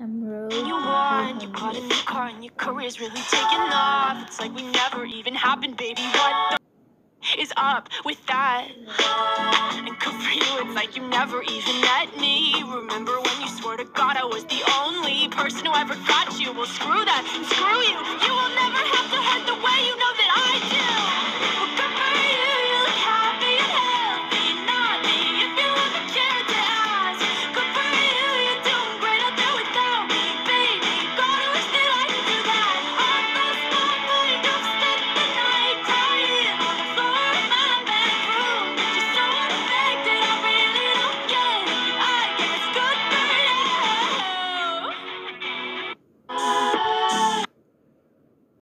I'm Emerald. You won, you bought a new car and your career's really taking off. It's like we never even happened, baby. What the is up with that? And good for you, it's like you never even met me. Remember when you swore to God I was the only person who ever got you? Well, screw that, and screw you.